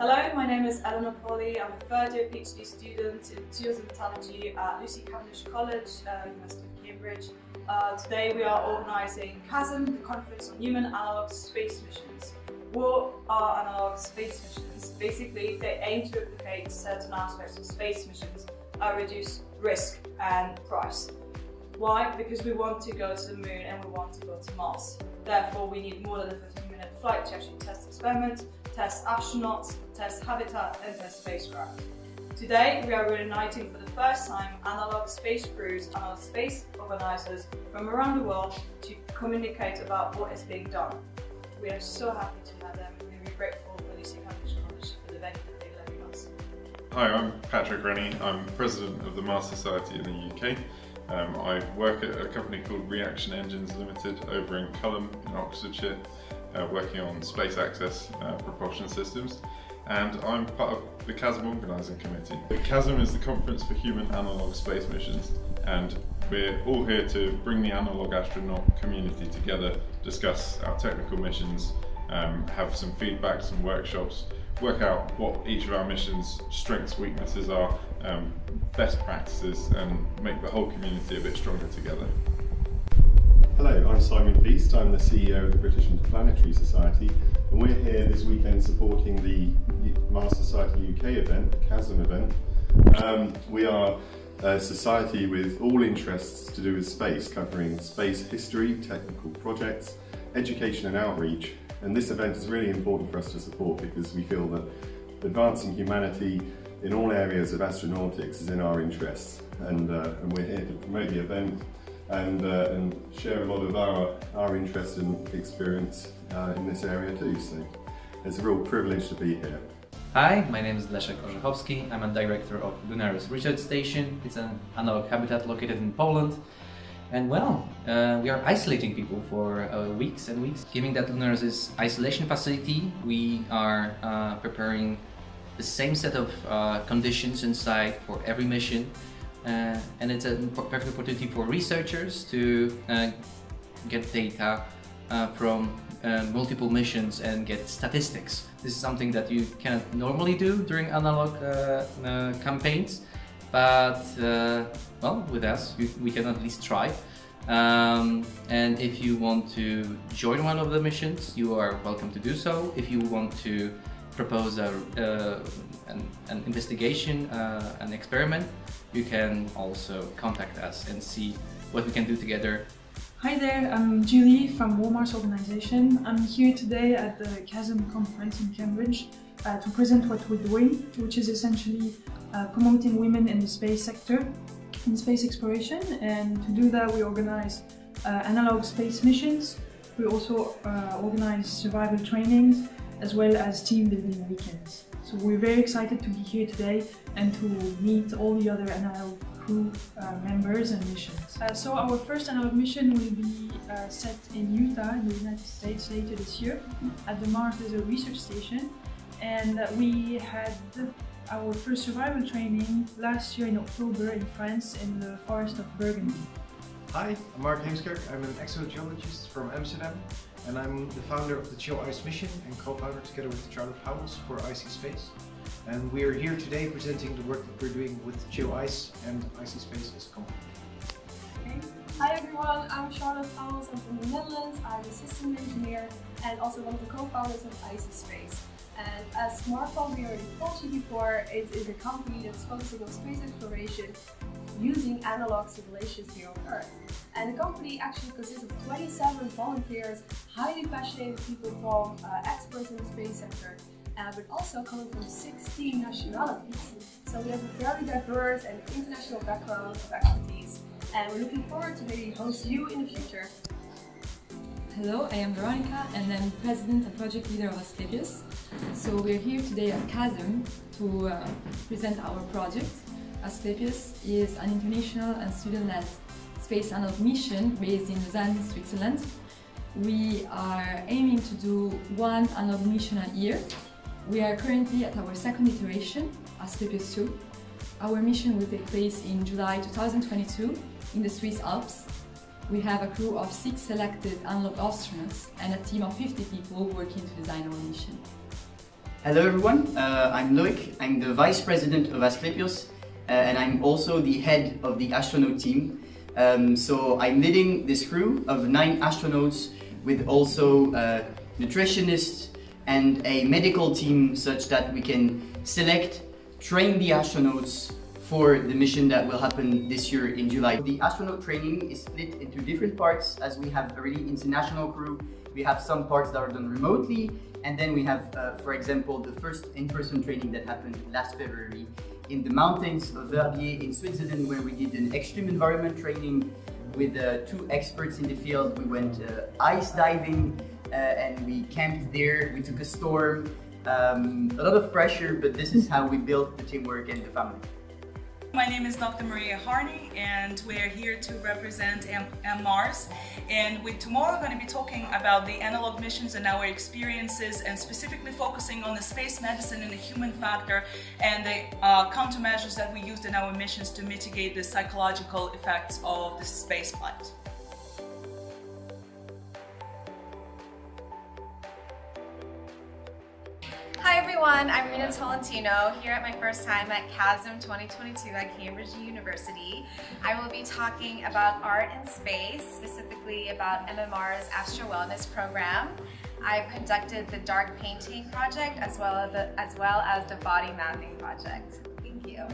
Hello, my name is Eleonore Poli. I'm a third year PhD student in metallurgy at Lucy Cavendish College, uh, University of Cambridge. Uh, today we are organising CHASM, the Conference on Human Analog Space Missions. What are analog space missions? Basically, they aim to replicate certain aspects of space missions at reduce risk and price. Why? Because we want to go to the moon and we want to go to Mars. Therefore, we need more than a 15 minute flight to actually test experiments, test astronauts, test habitat and test spacecraft. Today, we are reuniting for the first time analog space crews and our space organizers from around the world to communicate about what is being done. We are so happy to have them and we're grateful for this Cavendish for the venue that they're us. Hi, I'm Patrick Rennie. I'm president of the Mars Society in the UK. Um, I work at a company called Reaction Engines Limited over in Culham in Oxfordshire, uh, working on space access uh, propulsion systems. And I'm part of the CHASM organising committee. The CHASM is the Conference for Human Analog Space Missions, and we're all here to bring the analog astronaut community together, discuss our technical missions, um, have some feedback, some workshops, work out what each of our missions' strengths, weaknesses are, um, best practices, and make the whole community a bit stronger together. Hello, I'm Simon Feast. I'm the CEO of the British Interplanetary Society, and we're here this weekend supporting the Mars Society UK event, the CHASM event. Um, we are a society with all interests to do with space, covering space history, technical projects, education and outreach. And this event is really important for us to support because we feel that advancing humanity in all areas of astronautics is in our interests. And, uh, and we're here to promote the event and, uh, and share a lot of our, our interest and experience uh, in this area too. So it's a real privilege to be here. Hi, my name is Leszek Orzechowski. I'm a director of LUNARES Research Station. It's an analog habitat located in Poland. And well, uh, we are isolating people for uh, weeks and weeks. Given that LUNARES is isolation facility, we are uh, preparing the same set of uh, conditions inside for every mission. Uh, and it's a perfect opportunity for researchers to uh, get data from multiple missions and get statistics. This is something that you cannot normally do during analog uh, uh, campaigns, but uh, well, with us, we, we, can at least try. Um, and if you want to join one of the missions, you are welcome to do so. If you want to propose a, uh, an, an, investigation, uh, an experiment, you can also contact us and see what we can do together Hi there, I'm Julie from WoMars organization. I'm here today at the CHASM conference in Cambridge uh, to present what we're doing, which is essentially uh, promoting women in the space sector, in space exploration. And to do that, we organize uh, analog space missions. We also uh, organize survival trainings as well as team building weekends. So we're very excited to be here today and to meet all the other analog crew uh, members and missions. Uh, so our first analog mission will be uh, set in Utah in the United States later this year at the Mars Desert Research Station and we had our first survival training last year in October in France in the forest of Burgundy. Hi, I'm Marc Heemskerk. I'm an exogeologist from Amsterdam and I'm the founder of the Chill Ice mission and co-founder together with Charlotte Pouwels for ICEE Space. And we are here today presenting the work that we're doing with Chill Ice and ICEE Space as a company. Okay. Hi everyone, I'm Charlotte Pouwels. I'm from the Netherlands. I'm a system engineer and also one of the co-founders of ICEE Space. And as Marc already told you before, it is a company that's focusing on space exploration using analog simulations here on Earth. And the company actually consists of 27 volunteers, highly passionate people from uh, experts in the space sector, uh, but also coming from 16 nationalities. So we have a very diverse and international background of expertise. And we're looking forward to maybe host you in the future. Hello, I am Veronica and I'm president and project leader of Asclepios. So we're here today at CHASM to uh, present our project Asclepios is an international and student-led space analog mission based in Lausanne, Switzerland. We are aiming to do one analog mission a year. We are currently at our second iteration, Asclepios 2. Our mission will take place in July 2022 in the Swiss Alps. We have a crew of six selected analog astronauts and a team of 50 people working to design our mission. Hello everyone, uh, I'm Loic, I'm the Vice President of Asclepios uh, and I'm also the head of the astronaut team. Um, so I'm leading this crew of nine astronauts with also uh, nutritionists and a medical team such that we can select, train the astronauts for the mission that will happen this year in July. The astronaut training is split into different parts as we have a really international crew. We have some parts that are done remotely and then we have, uh, for example, the first in-person training that happened last February in the mountains of Verbier in Switzerland where we did an extreme environment training with uh, two experts in the field. We went uh, ice diving uh, and we camped there. We took a storm, um, a lot of pressure, but this is how we built the teamwork and the family. My name is Dr. Maria Harney and we're here to represent Mars and we tomorrow are going to be talking about the analog missions and our experiences and specifically focusing on the space medicine and the human factor and the uh, countermeasures that we used in our missions to mitigate the psychological effects of the space flight. Everyone, I'm Reena Tolentino here at my first time at CHASM 2022 at Cambridge University. I will be talking about art in space, specifically about MMAARS Astro Wellness program. I've conducted the dark painting project as well as the, as well as the body mapping project. Thank you.